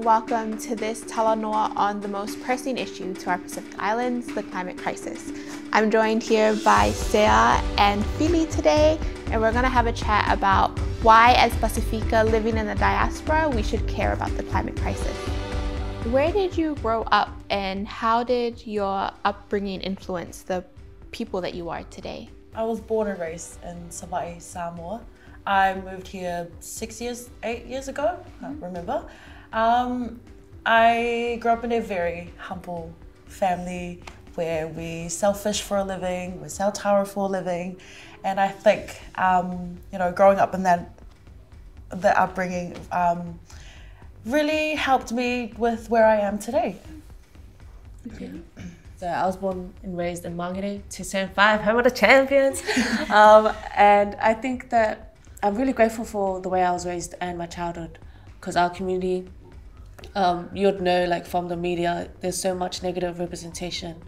Welcome to this Talanoa on the most pressing issue to our Pacific Islands, the climate crisis. I'm joined here by Sea and Philly today, and we're going to have a chat about why, as Pacifica living in the diaspora, we should care about the climate crisis. Where did you grow up, and how did your upbringing influence the people that you are today? I was born and raised in Savaii, Samoa. I moved here six years, eight years ago, I can't remember. Um, I grew up in a very humble family where we sell fish for a living, we sell taro for a living, and I think um, you know growing up in that that upbringing um, really helped me with where I am today. Okay. So I was born and raised in Mangere, 275, home of the champions. um, and I think that I'm really grateful for the way I was raised and my childhood because our community, um, you'd know like from the media, there's so much negative representation.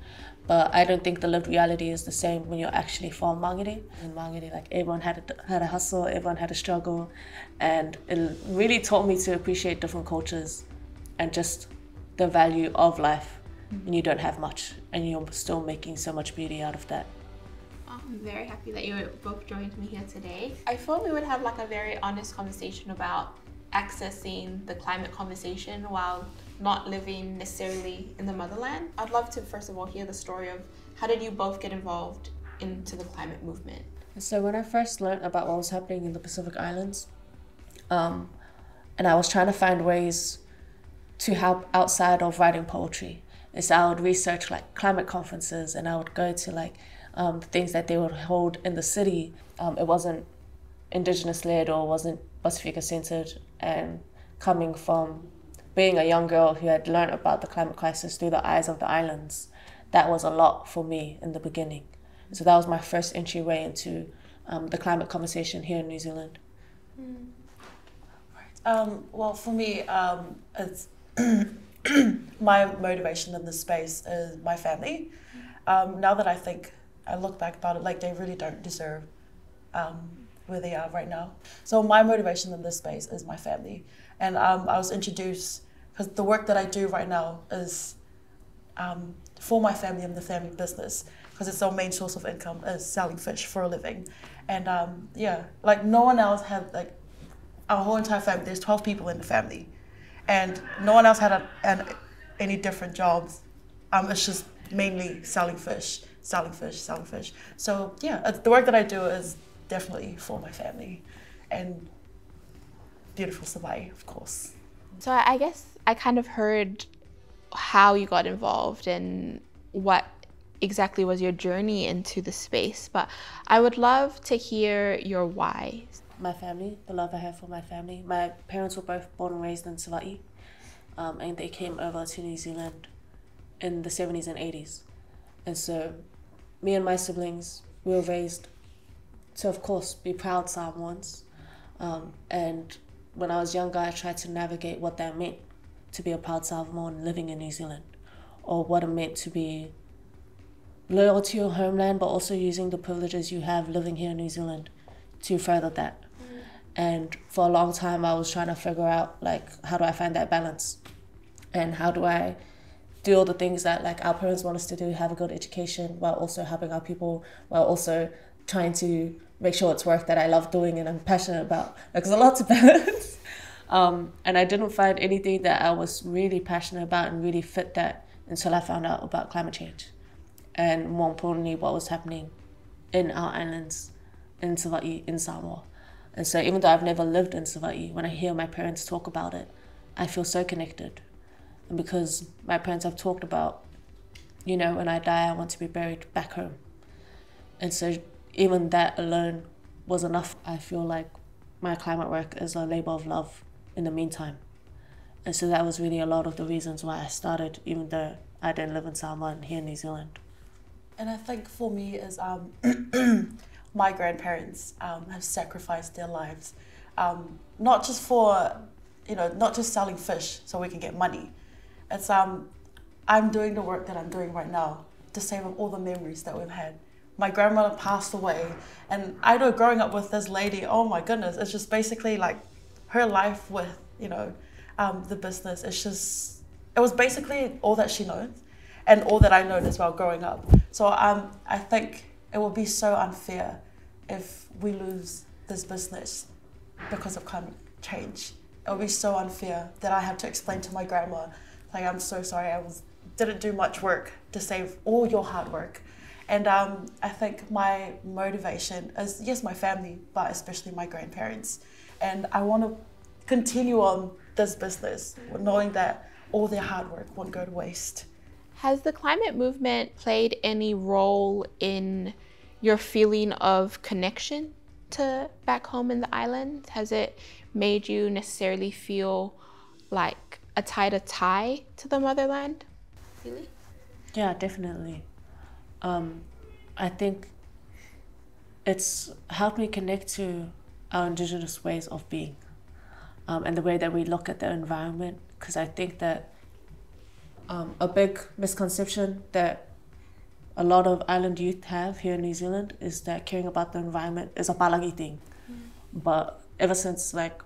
But I don't think the lived reality is the same when you're actually from Mangere. In Mangere, like everyone had a, had a hustle, everyone had a struggle, and it really taught me to appreciate different cultures and just the value of life when you don't have much and you're still making so much beauty out of that. I'm very happy that you both joined me here today. I thought we would have like a very honest conversation about accessing the climate conversation while not living necessarily in the motherland. I'd love to first of all hear the story of how did you both get involved into the climate movement? So when I first learned about what was happening in the Pacific Islands, um, and I was trying to find ways to help outside of writing poetry. And so I would research like climate conferences and I would go to like um, things that they would hold in the city. Um, it wasn't indigenous led or wasn't Pacifica centered. And coming from being a young girl who had learned about the climate crisis through the eyes of the islands, that was a lot for me in the beginning. So that was my first entryway into um, the climate conversation here in New Zealand. Mm. Um, well, for me, um, it's my motivation in this space is my family. Um, now that I think I look back about it, like they really don't deserve um, where they are right now. So my motivation in this space is my family, and um, I was introduced because the work that I do right now is um, for my family and the family business because it's our main source of income is selling fish for a living, and um, yeah, like no one else had like our whole entire family. There's twelve people in the family, and no one else had a, an, any different jobs. Um, it's just mainly selling fish selling fish, selling fish. So yeah, the work that I do is definitely for my family and beautiful Savaii, of course. So I guess I kind of heard how you got involved and what exactly was your journey into the space, but I would love to hear your why. My family, the love I have for my family. My parents were both born and raised in Savaii, um, and they came over to New Zealand in the 70s and 80s. And so me and my siblings, we were raised to, of course, be proud Samoans. Um, and when I was younger, I tried to navigate what that meant to be a proud Samoan living in New Zealand, or what it meant to be loyal to your homeland, but also using the privileges you have living here in New Zealand to further that. Mm. And for a long time, I was trying to figure out, like, how do I find that balance? And how do I do all the things that like our parents want us to do, have a good education while also helping our people, while also trying to make sure it's work that I love doing and I'm passionate about. Because a lot to balance. um, and I didn't find anything that I was really passionate about and really fit that until I found out about climate change. And more importantly, what was happening in our islands, in Savaii, in Samoa. And so even though I've never lived in Savaii, when I hear my parents talk about it, I feel so connected And because my parents have talked about, you know, when I die, I want to be buried back home. And so even that alone was enough. I feel like my climate work is a labor of love in the meantime. And so that was really a lot of the reasons why I started, even though I didn't live in Samoa and here in New Zealand. And I think for me is um, my grandparents um, have sacrificed their lives, um, not just for, you know, not just selling fish so we can get money, it's um, I'm doing the work that I'm doing right now to save up all the memories that we've had. My grandmother passed away, and I know growing up with this lady, oh my goodness, it's just basically like her life with, you know, um, the business. It's just, it was basically all that she knows and all that I know as well growing up. So um, I think it will be so unfair if we lose this business because of climate change. It will be so unfair that I have to explain to my grandma, like, I'm so sorry, I was didn't do much work to save all your hard work. And um, I think my motivation is yes, my family, but especially my grandparents. And I want to continue on this business, knowing that all their hard work won't go to waste. Has the climate movement played any role in your feeling of connection to back home in the island? Has it made you necessarily feel like a tighter tie to the motherland? Really? Yeah, definitely. Um, I think it's helped me connect to our indigenous ways of being um, and the way that we look at the environment. Because I think that um, a big misconception that a lot of island youth have here in New Zealand is that caring about the environment is a palangi thing. Mm. But ever since like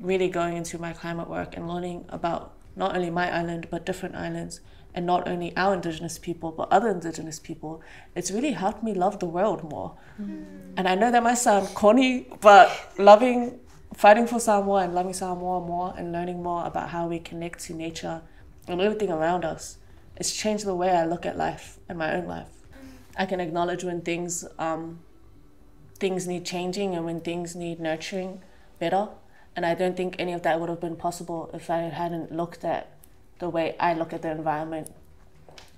really going into my climate work and learning about not only my island but different islands and not only our indigenous people but other indigenous people it's really helped me love the world more mm. and i know that might sound corny but loving fighting for samoa and loving samoa more and learning more about how we connect to nature and everything around us it's changed the way i look at life and my own life i can acknowledge when things um, things need changing and when things need nurturing better and i don't think any of that would have been possible if i hadn't looked at the way I look at the environment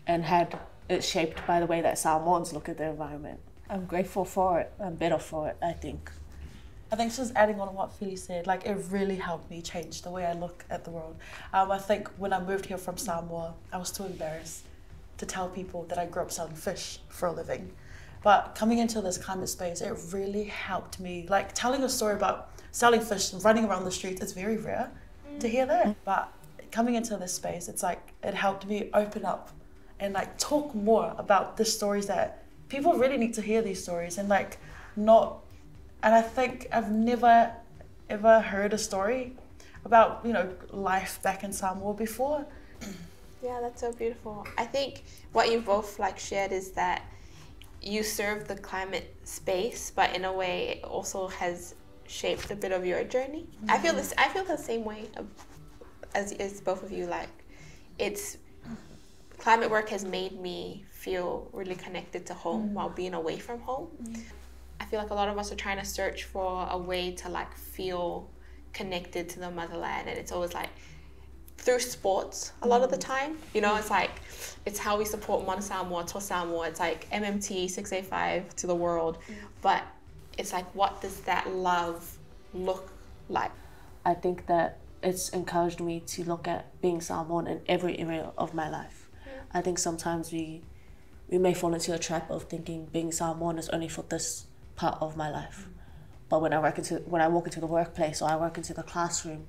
and had it shaped by the way that Samoans look at the environment. I'm grateful for it. I'm better for it, I think. I think just adding on what Philly said, like it really helped me change the way I look at the world. Um, I think when I moved here from Samoa, I was too embarrassed to tell people that I grew up selling fish for a living. But coming into this climate space, it really helped me. Like telling a story about selling fish and running around the streets is very rare to hear that. But coming into this space, it's like it helped me open up and like talk more about the stories that people really need to hear these stories and like not and I think I've never ever heard a story about, you know, life back in Samoa before. Yeah, that's so beautiful. I think what you both like shared is that you serve the climate space, but in a way it also has shaped a bit of your journey. Mm-hmm. I feel this I feel the same way as, as both of you, like it's climate work has made me feel really connected to home mm. while being away from home. Mm. I feel like a lot of us are trying to search for a way to like feel connected to the motherland, and it's always like through sports a lot of the mm. time. You know, it's like it's how we support Manu Samoa, Toa Samoa. It's like MMT 685 to the world, mm. but it's like what does that love look like? I think that it's encouraged me to look at being Samoan in every area of my life. I think sometimes we we may fall into a trap of thinking being Samoan is only for this part of my life. But when I work into when I walk into the workplace or I work into the classroom,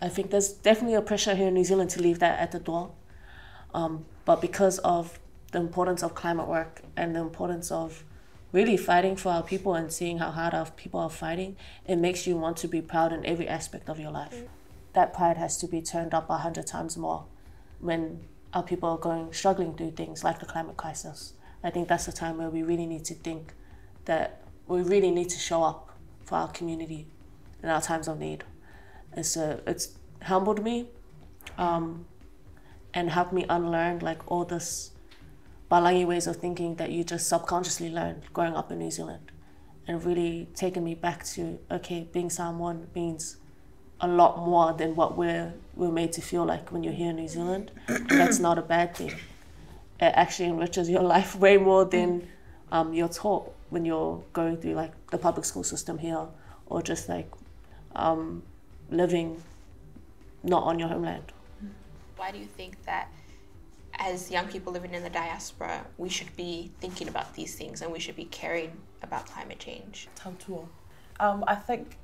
I think there's definitely a pressure here in New Zealand to leave that at the door. Um, but because of the importance of climate work and the importance of really fighting for our people and seeing how hard our people are fighting, it makes you want to be proud in every aspect of your life. That pride has to be turned up a hundred times more when our people are going struggling through things like the climate crisis. I think that's the time where we really need to think that we really need to show up for our community in our times of need. And so it's humbled me um, and helped me unlearn like all this Palangi ways of thinking that you just subconsciously learn growing up in New Zealand and really taken me back to okay, being Samoan means a lot more than what we're we're made to feel like when you're here in New Zealand. And that's not a bad thing. It actually enriches your life way more than um, you're taught when you're going through like the public school system here or just like um, living not on your homeland. Why do you think that as young people living in the diaspora, we should be thinking about these things and we should be caring about climate change? Um, I think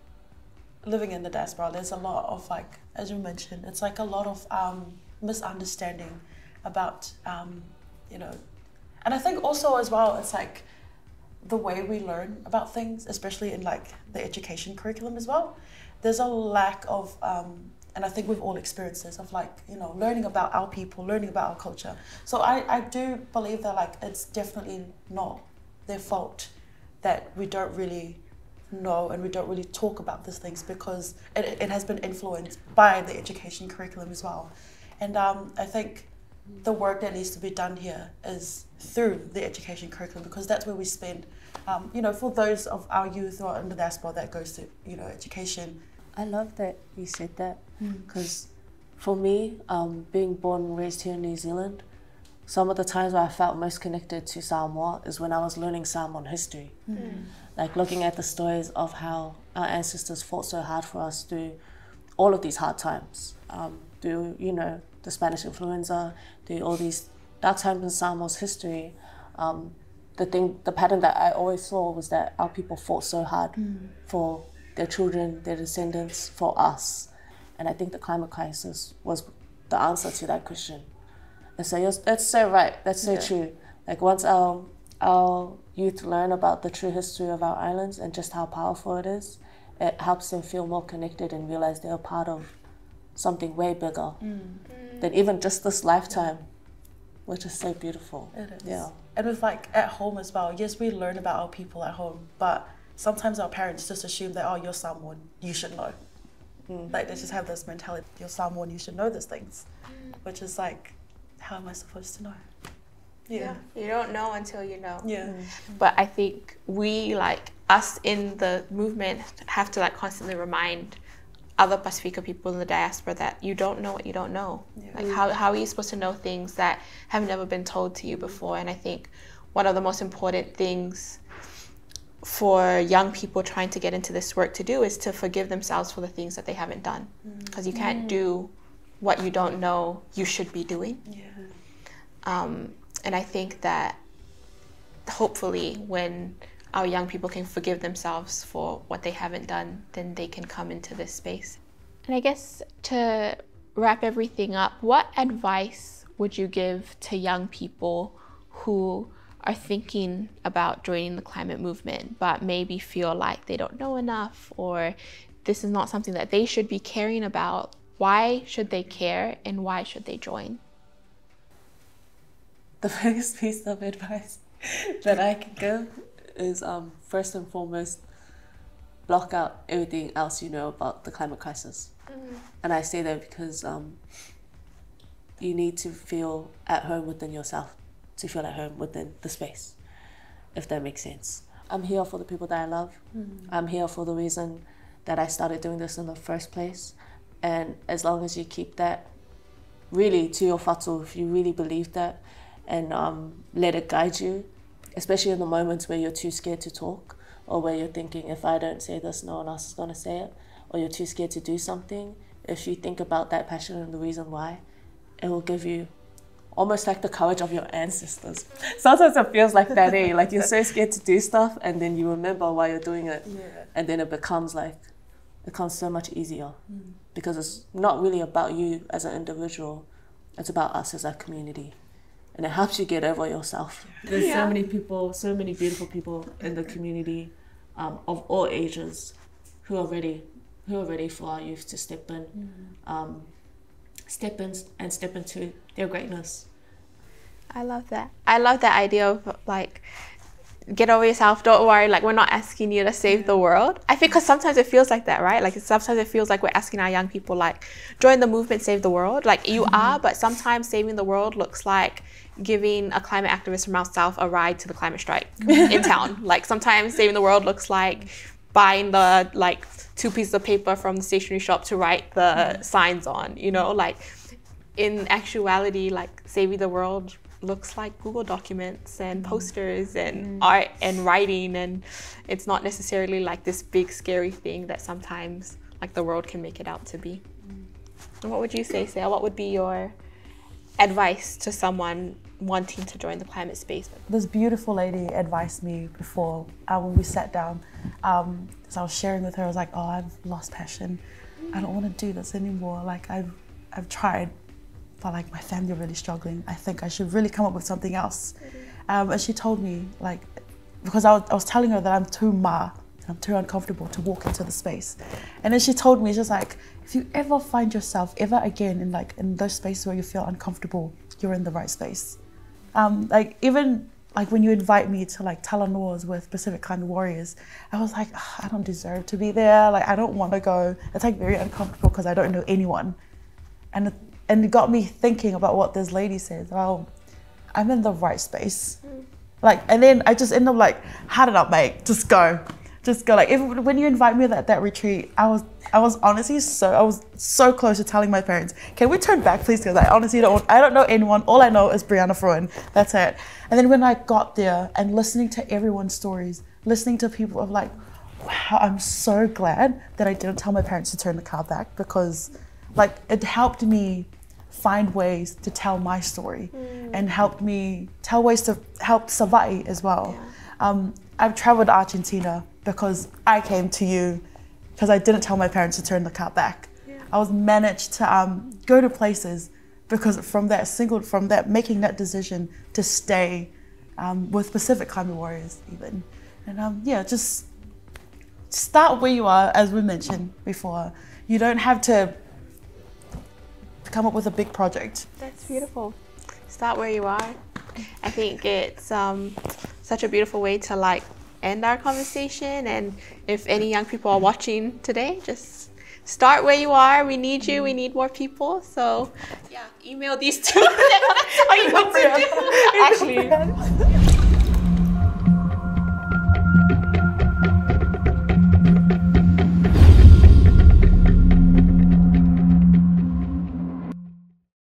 living in the diaspora, there's a lot of like, as you mentioned, it's like a lot of um, misunderstanding about, um, you know, and I think also as well, it's like the way we learn about things, especially in like the education curriculum as well. There's a lack of um, and I think we've all experienced this of like you know learning about our people, learning about our culture. So I, I do believe that like it's definitely not their fault that we don't really know and we don't really talk about these things because it, it has been influenced by the education curriculum as well. And um, I think the work that needs to be done here is through the education curriculum because that's where we spend, um, you know, for those of our youth who are in the diaspora that goes to, you know, education. I love that you said that because for me, um, being born and raised here in New Zealand, some of the times where I felt most connected to Samoa is when I was learning Samoan history. Like looking at the stories of how our ancestors fought so hard for us through all of these hard times, um, through, you know, the Spanish influenza, through all these dark times in Samoa's history. Um, the thing, the pattern that I always saw was that our people fought so hard for their children, their descendants, for us. And I think the climate crisis was the answer to that question. And so that's so right. That's so Yeah. true. Like once our our youth learn about the true history of our islands and just how powerful it is, it helps them feel more connected and realize they're a part of something way bigger mm. Mm. than even just this lifetime, which is so beautiful. It is. Yeah. And with like at home as well, yes, we learn about our people at home, but sometimes our parents just assume that, oh, you're Samoan, you should know. Mm. Like they just have this mentality, you're Samoan, you should know these things. Which is like, how am I supposed to know? Yeah. You don't know until you know. Yeah. Mm. But I think we, like us in the movement, have to like constantly remind other Pacifica people in the diaspora that you don't know what you don't know. Yeah. Like how, how are you supposed to know things that have never been told to you before? And I think one of the most important things for young people trying to get into this work to do is to forgive themselves for the things that they haven't done. Mm. Because you can't mm. do what you don't know you should be doing. Yeah. Um, and I think that hopefully, when our young people can forgive themselves for what they haven't done, then they can come into this space. And I guess to wrap everything up, what advice would you give to young people who are thinking about joining the climate movement but maybe feel like they don't know enough or this is not something that they should be caring about? Why should they care and why should they join? the biggest piece of advice that I can give is um, first and foremost, block out everything else you know about the climate crisis. And I say that because um, you need to feel at home within yourself to feel at home within the space, if that makes sense. I'm here for the people that I love. I'm here for the reason that I started doing this in the first place. And as long as you keep that really to your fatu, if you really believe that, and um, let it guide you, especially in the moments where you're too scared to talk, or where you're thinking, if I don't say this, no one else is going to say it, or you're too scared to do something. If you think about that passion and the reason why, it will give you almost like the courage of your ancestors. Sometimes it feels like that, eh? Like you're so scared to do stuff, and then you remember why you're doing it, Yeah. and then it becomes like, it becomes so much easier because it's not really about you as an individual, it's about us as a community. And it helps you get over yourself. There's Yeah. so many people, so many beautiful people in the community um, of all ages who are ready, who are ready for our youth to step in, um, step in and step into their greatness. I love that. I love that idea of like, get over yourself. Don't worry. Like we're not asking you to save the world. I think because sometimes it feels like that, right? Like sometimes it feels like we're asking our young people like, join the movement, save the world. Like you are, but sometimes saving the world looks like giving a climate activist from out south a ride to the climate strike in town. Like sometimes saving the world looks like buying the like two pieces of paper from the stationery shop to write the signs on. You know, like in actuality, like saving the world looks like Google documents and mm. posters and mm. art and writing, and it's not necessarily like this big scary thing that sometimes like the world can make it out to be. And what would you say, Sarah? What would be your advice to someone wanting to join the climate space? this beautiful lady advised me before uh, when we sat down. Um, I was sharing with her, I was like, oh, I've lost passion. I don't want to do this anymore. Like I've, I've tried, but like my family are really struggling. I think I should really come up with something else. Um, and she told me like, because I was, I was telling her that I'm too ma I'm too uncomfortable to walk into the space. And then she told me, she's like, if you ever find yourself ever again in like in those spaces where you feel uncomfortable, you're in the right space. Um, like even like when you invite me to like Talanoas with Pacific Climate Warriors, I was like, oh, I don't deserve to be there. Like I don't want to go. It's like very uncomfortable because I don't know anyone, and it, and it got me thinking about what this lady says. Well, I'm in the right space. Mm. Like, and then I just end up like, how did I make? Just go, just go. Like, if, when you invite me at that retreat, I was, I was honestly so, I was so close to telling my parents, can we turn back, please? Because I honestly don't, I don't know anyone. All I know is Brianna Fruean. That's it. And then when I got there and listening to everyone's stories, listening to people of like, wow, I'm so glad that I didn't tell my parents to turn the car back because, like, it helped me find ways to tell my story mm. and helped me tell ways to help Savaii as well. Yeah. Um, I've traveled to Argentina because I came to you because I didn't tell my parents to turn the car back. Yeah. I was managed to um, go to places because from that single, from that making that decision to stay um, with Pacific Climate Warriors even. And um, yeah, just start where you are, as we mentioned before. You don't have to come up with a big project. That's beautiful. Start where you are. I think it's um, such a beautiful way to like end our conversation. And if any young people are watching today, just start where you are. We need you. We need more people. So yeah, email these two. Actually.